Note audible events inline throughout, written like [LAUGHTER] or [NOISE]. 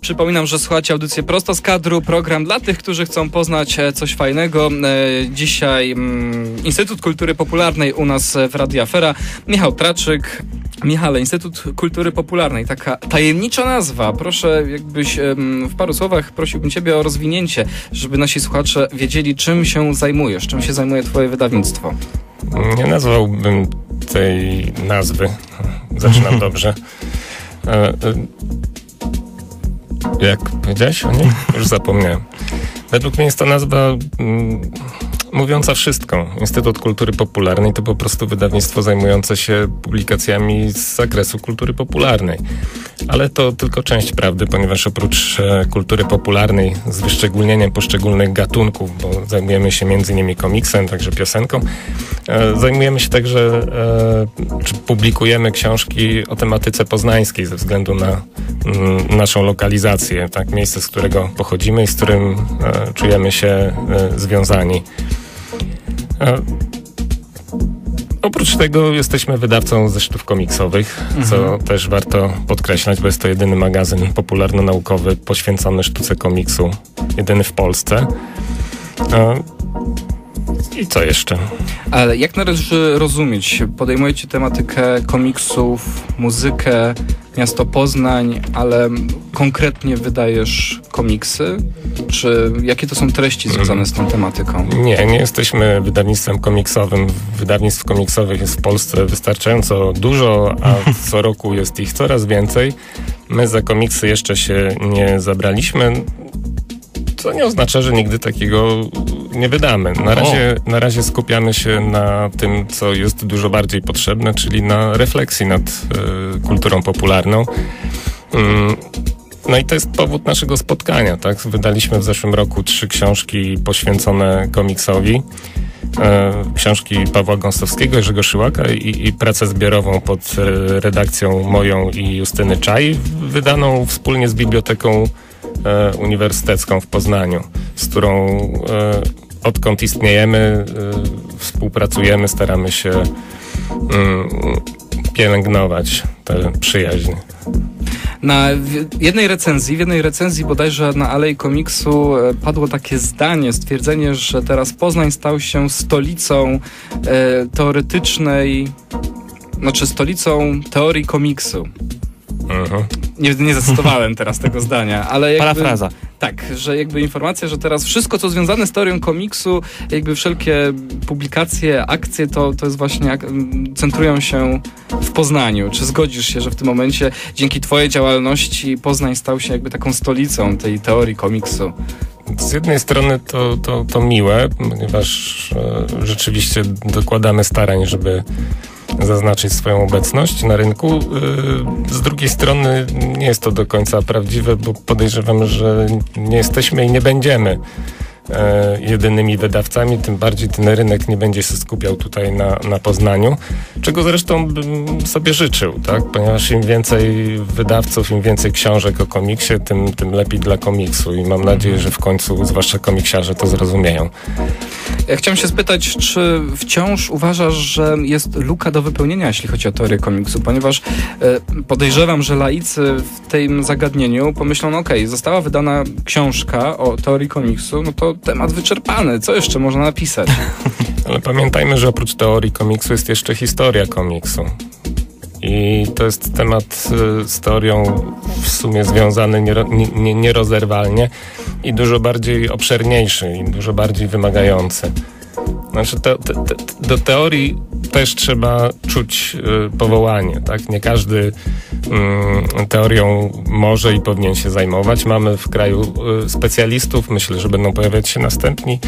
Przypominam, że słuchacie audycję prosto z kadru, program dla tych, którzy chcą poznać e, coś fajnego. E, dzisiaj mm, Instytut Kultury Popularnej u nas w Radio Afera. Michał Traczyk. Michale, Instytut Kultury Popularnej, taka tajemnicza nazwa. Proszę, jakbyś w paru słowach prosiłbym Ciebie o rozwinięcie, żeby nasi słuchacze wiedzieli, czym się zajmujesz, czym się zajmuje Twoje wydawnictwo. Nie nazwałbym tej nazwy. Zaczynam [LAUGHS] dobrze. Jak powiedziałeś o niej? Już zapomniałem. Według mnie jest to nazwa mm, mówiąca wszystko. Instytut Kultury Popularnej to po prostu wydawnictwo zajmujące się publikacjami z zakresu kultury popularnej. Ale to tylko część prawdy, ponieważ oprócz e, kultury popularnej z wyszczególnieniem poszczególnych gatunków, bo zajmujemy się między innymi komiksem, także piosenką, e, zajmujemy się także, e, czy publikujemy książki o tematyce poznańskiej ze względu na naszą lokalizację, tak, miejsce, z którego pochodzimy i z którym e, czujemy się e, związani. E, oprócz tego jesteśmy wydawcą zeszytów komiksowych, co Mhm. też warto podkreślać, bo jest to jedyny magazyn popularno-naukowy poświęcony sztuce komiksu, jedyny w Polsce. I co jeszcze? Ale jak należy rozumieć? Podejmujecie tematykę komiksów, muzykę, miasto Poznań, ale konkretnie wydajesz komiksy? Czy jakie to są treści związane z tą tematyką? Nie, nie jesteśmy wydawnictwem komiksowym. Wydawnictw komiksowych jest w Polsce wystarczająco dużo, a [LAUGHS] co roku jest ich coraz więcej. My za komiksy jeszcze się nie zabraliśmy, co nie oznacza, że nigdy takiego nie wydamy. Na razie, na razie skupiamy się na tym, co jest dużo bardziej potrzebne, czyli na refleksji nad e, kulturą popularną. Mm, no i to jest powód naszego spotkania, tak? Wydaliśmy w zeszłym roku trzy książki poświęcone komiksowi. E, książki Pawła Gąsowskiego, Jerzego Szyłaka i, i pracę zbiorową pod e, redakcją moją i Justyny Czaj, wydaną wspólnie z Biblioteką Uniwersytecką w Poznaniu, z którą e, odkąd istniejemy, e, współpracujemy, staramy się mm, pielęgnować tę przyjaźń. Na jednej recenzji, w jednej recenzji bodajże na Alei Komiksu e, padło takie zdanie, stwierdzenie, że teraz Poznań stał się stolicą e, teoretycznej, znaczy stolicą teorii komiksu. Nie, nie zacytowałem teraz tego zdania, ale jakby... Parafraza. Tak, że jakby informacja, że teraz wszystko, co związane z teorią komiksu, jakby wszelkie publikacje, akcje, to, to jest właśnie, centrują się w Poznaniu. Czy zgodzisz się, że w tym momencie dzięki twojej działalności Poznań stał się jakby taką stolicą tej teorii komiksu? Z jednej strony to, to, to miłe, ponieważ e, rzeczywiście dokładamy starań, żeby zaznaczyć swoją obecność na rynku. E, z drugiej strony nie jest to do końca prawdziwe, bo podejrzewam, że nie jesteśmy i nie będziemy jedynymi wydawcami, tym bardziej ten rynek nie będzie się skupiał tutaj na, na Poznaniu, czego zresztą bym sobie życzył, tak? ponieważ im więcej wydawców, im więcej książek o komiksie, tym, tym lepiej dla komiksu i mam nadzieję, że w końcu zwłaszcza komiksiarze to zrozumieją. Ja chciałem się spytać, czy wciąż uważasz, że jest luka do wypełnienia, jeśli chodzi o teorię komiksu, ponieważ e, podejrzewam, że laicy w tym zagadnieniu pomyślą, no okej, została wydana książka o teorii komiksu, no to temat wyczerpany, co jeszcze można napisać? [LAUGHS] Ale pamiętajmy, że oprócz teorii komiksu jest jeszcze historia komiksu. I to jest temat y, z teorią w sumie związany niero, nie, nie, nierozerwalnie i dużo bardziej obszerniejszy i dużo bardziej wymagający. Znaczy te, te, te, do teorii też trzeba czuć y, powołanie, tak? Nie każdy mm, teorią może i powinien się zajmować. Mamy w kraju y, specjalistów, myślę, że będą pojawiać się następni.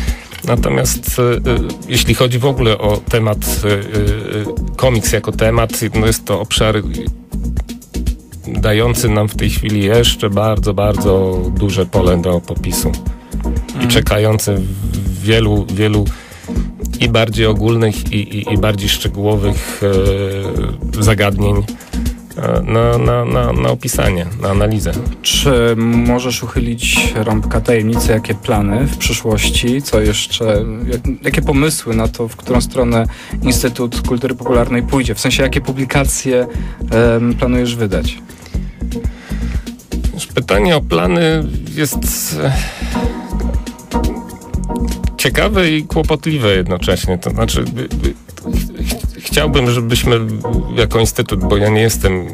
Natomiast y, y, jeśli chodzi w ogóle o temat, y, y, y, komiks jako temat, no jest to obszar dający nam w tej chwili jeszcze bardzo, bardzo duże pole do popisu. I czekający w wielu, wielu i bardziej ogólnych, i, i, i bardziej szczegółowych e, zagadnień e, na, na, na, na opisanie, na analizę. Czy możesz uchylić rąbka tajemnicy, jakie plany w przyszłości, co jeszcze, jak, jakie pomysły na to, w którą stronę Instytut Kultury Popularnej pójdzie? W sensie, jakie publikacje planujesz wydać? pytanie o plany jest ciekawe i kłopotliwe jednocześnie. To znaczy, chciałbym, żebyśmy jako instytut, bo ja nie jestem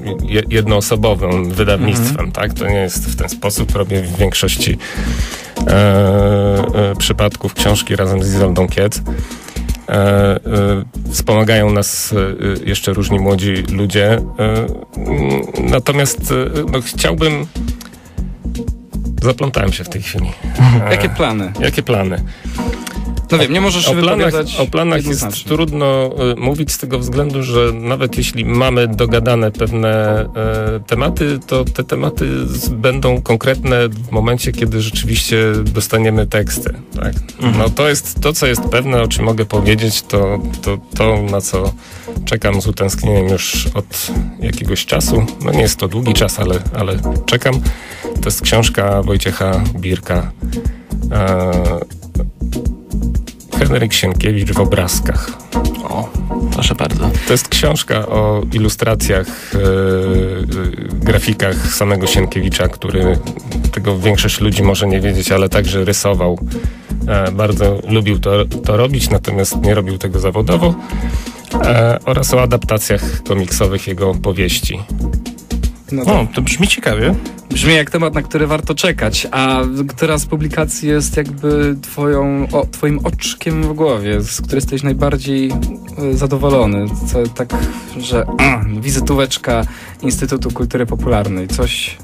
jednoosobowym wydawnictwem, mhm. tak? To nie jest w ten sposób. Robię w większości e, e, przypadków książki razem z Izoldą Kiec. E, e, wspomagają nas e, jeszcze różni młodzi ludzie. Natomiast no, chciałbym. Zaplątałem się w tej chwili. [LAUGHS] Jakie plany? Jakie plany? No wiem, nie możesz o planach, o planach jest trudno y, mówić z tego względu, że nawet jeśli mamy dogadane pewne y, tematy, to te tematy będą konkretne w momencie, kiedy rzeczywiście dostaniemy teksty. Tak? Mhm. No to jest to, co jest pewne, o czym mogę powiedzieć, to, to, to na co czekam z utęsknieniem już od jakiegoś czasu. No nie jest to długi czas, ale, ale czekam. To jest książka Wojciecha Birka. E, Henryk Sienkiewicz w obrazkach. O, proszę bardzo. To jest książka o ilustracjach, e, grafikach samego Sienkiewicza, który tego większość ludzi może nie wiedzieć, ale także rysował. E, bardzo lubił to, to robić, natomiast nie robił tego zawodowo. E, oraz o adaptacjach komiksowych jego powieści. No to, o, to brzmi ciekawie. Brzmi jak temat, na który warto czekać. A która z publikacji jest jakby twoją, o, twoim oczkiem w głowie, z której jesteś najbardziej y, zadowolony? Co, tak, że a, wizytóweczka Instytutu Kultury Popularnej. Coś,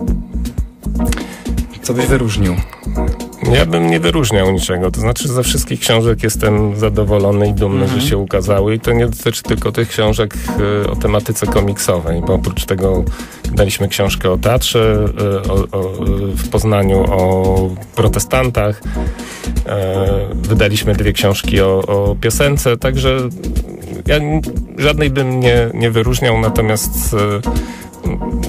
co byś wyróżnił. Ja bym nie wyróżniał niczego. To znaczy, ze wszystkich książek jestem zadowolony i dumny, mhm. że się ukazały. I to nie dotyczy tylko tych książek y, o tematyce komiksowej, bo oprócz tego daliśmy książkę o teatrze y, o, o, w Poznaniu, o protestantach. Y, wydaliśmy dwie książki o, o piosence, także ja żadnej bym nie, nie wyróżniał, natomiast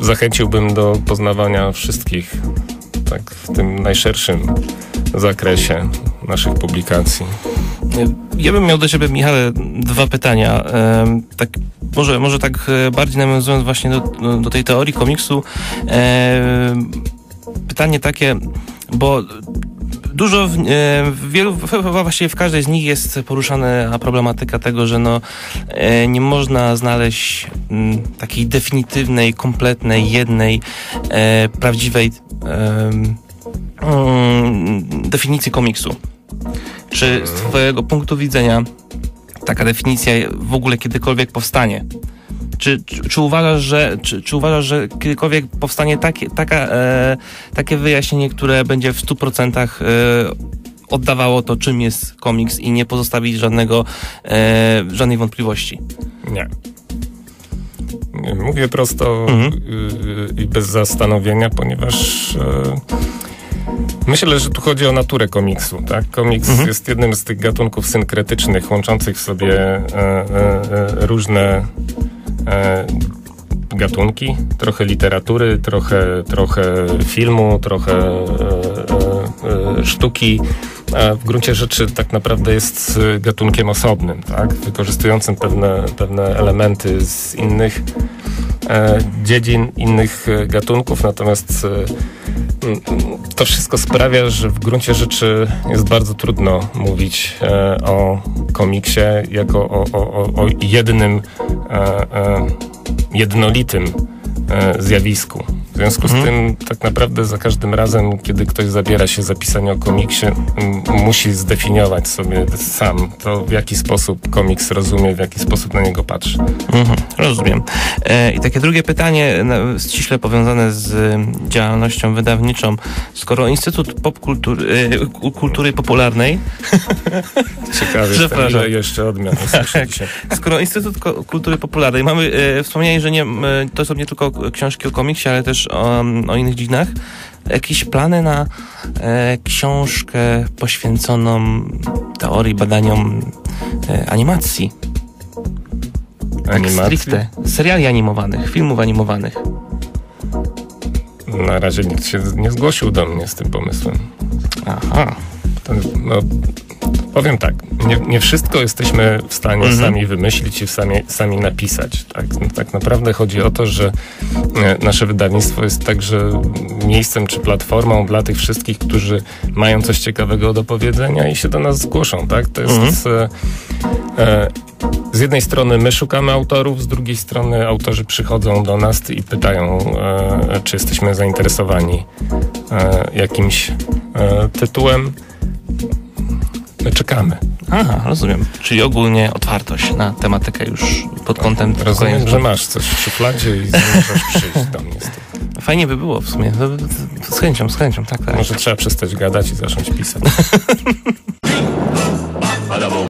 zachęciłbym do poznawania wszystkich tak w tym najszerszym zakresie naszych publikacji. Ja bym miał do Ciebie, Michale, dwa pytania. Tak, może, może tak e, bardziej nawiązując właśnie do, do tej teorii komiksu. Pytanie takie, bo dużo w, e, w wielu, właściwie w każdej z nich jest poruszana problematyka tego, że no, e, nie można znaleźć mm, takiej definitywnej, kompletnej, jednej, prawdziwej Mm, definicji komiksu. Czy z Twojego punktu widzenia taka definicja w ogóle kiedykolwiek powstanie? Czy, czy, czy, uważasz, że, czy, czy uważasz, że kiedykolwiek powstanie takie, taka, e, takie wyjaśnienie, które będzie w 100% e, oddawało to, czym jest komiks i nie pozostawi żadnego, e, żadnej wątpliwości? Nie. Mówię prosto mhm. i bez zastanowienia, ponieważ e, Myślę, że tu chodzi o naturę komiksu. Tak? Komiks mhm. jest jednym z tych gatunków synkretycznych, łączących w sobie e, e, e różne e, gatunki, trochę literatury, trochę, trochę filmu, trochę e, e, sztuki. A w gruncie rzeczy tak naprawdę jest gatunkiem osobnym, tak? wykorzystującym pewne, pewne elementy z innych dziedzin, innych gatunków, natomiast to wszystko sprawia, że w gruncie rzeczy jest bardzo trudno mówić e, o komiksie jako o, o, o jednym, e, e, jednolitym zjawisku. W związku z mhm. tym tak naprawdę za każdym razem, kiedy ktoś zabiera się za pisanie o komiksie, musi zdefiniować sobie sam to, w jaki sposób komiks rozumie, w jaki sposób na niego patrzy. Mhm, rozumiem. E, I takie drugie pytanie, ściśle powiązane z działalnością wydawniczą. Skoro Instytut Popkultury e, Kultury Popularnej... [LAUGHS] Ciekawe, że jeszcze odmian Skoro Instytut Kultury Popularnej, mamy, e, wspomnieli, że nie, to są nie tylko książki o komiksie, ale też o, o innych dziedzinach. Jakieś plany na e, książkę poświęconą teorii, badaniom e, animacji? Animacji? Stricte. Seriali animowanych, filmów animowanych. Na razie nikt się nie zgłosił do mnie z tym pomysłem. Aha. No, Powiem tak, nie, nie wszystko jesteśmy w stanie Mhm. sami wymyślić i sami, sami napisać. Tak, No, tak naprawdę chodzi o to, że e, nasze wydawnictwo jest także miejscem czy platformą dla tych wszystkich, którzy mają coś ciekawego do powiedzenia i się do nas zgłoszą. Tak? To jest Mhm. e, e, z jednej strony my szukamy autorów, z drugiej strony autorzy przychodzą do nas i pytają, e, czy jesteśmy zainteresowani e, jakimś e, tytułem. My czekamy. Aha, rozumiem. Czyli ogólnie otwartość na tematykę już pod kątem Rozumiem, kolejnych- że masz coś w szufladzie i zamierzasz przyjść do mnie. z tym. Fajnie by było w sumie. Z chęcią, z chęcią, tak, tak. Może trzeba przestać gadać i zacząć pisać. [LAUGHS]